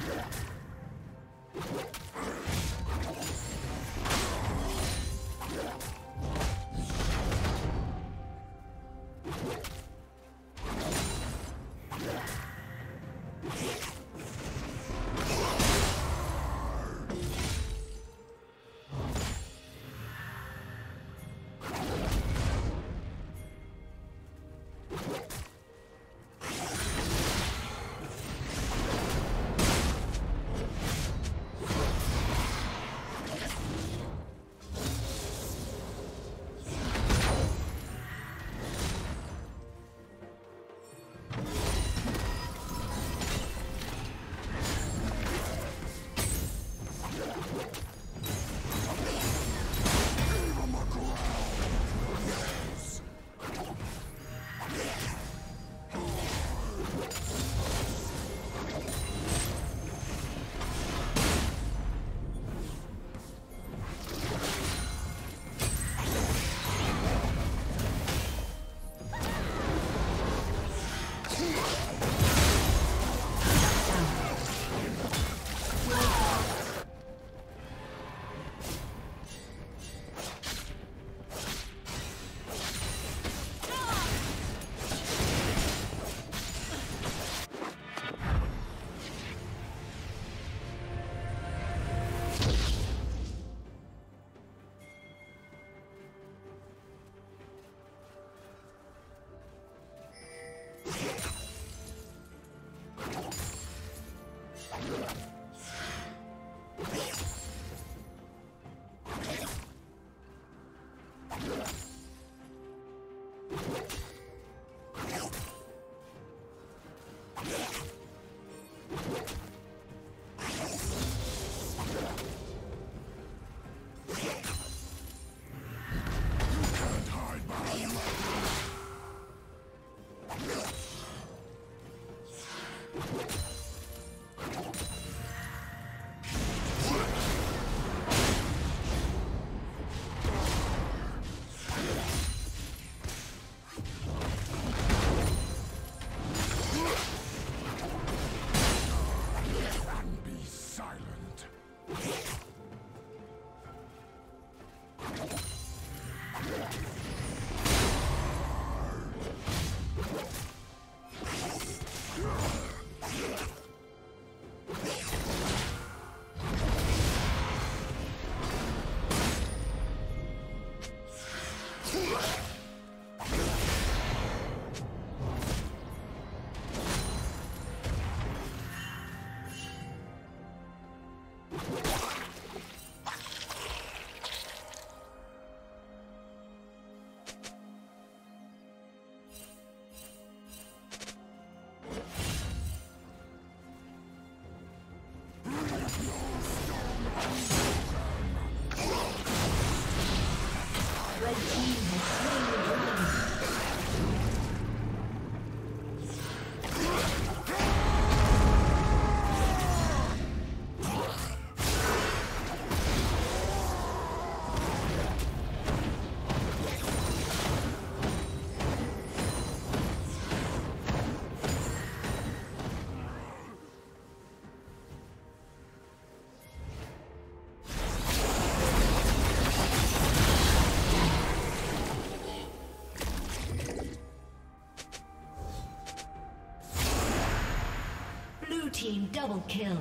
team kill.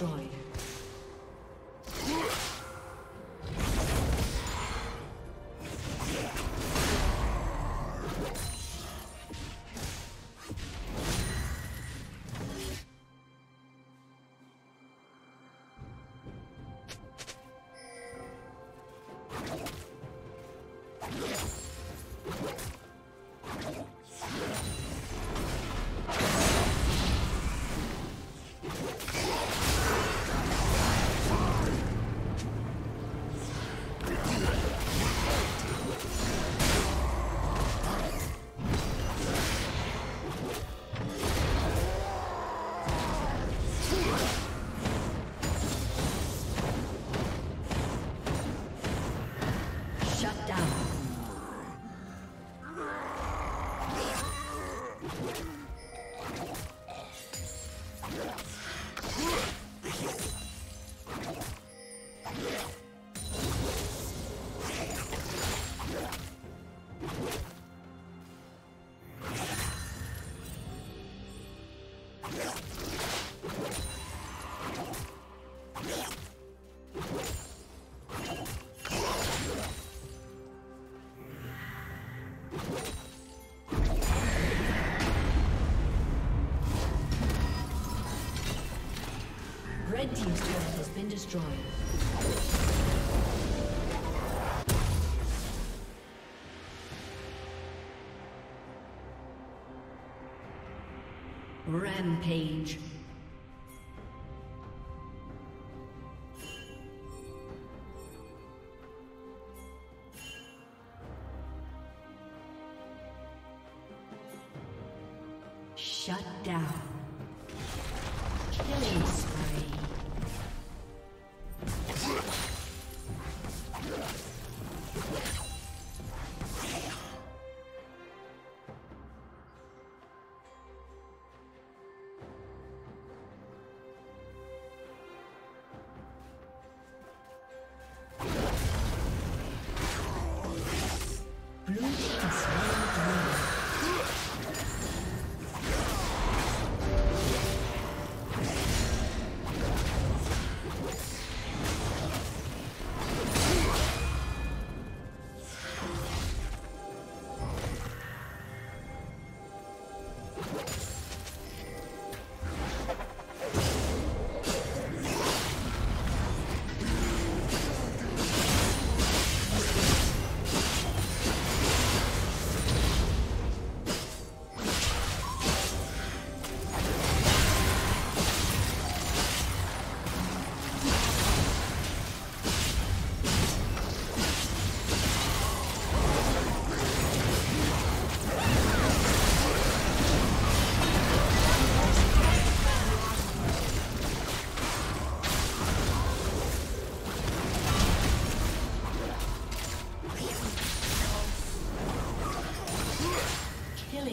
Destroyed. Destroyed. Rampage. Shut down. Killing spree.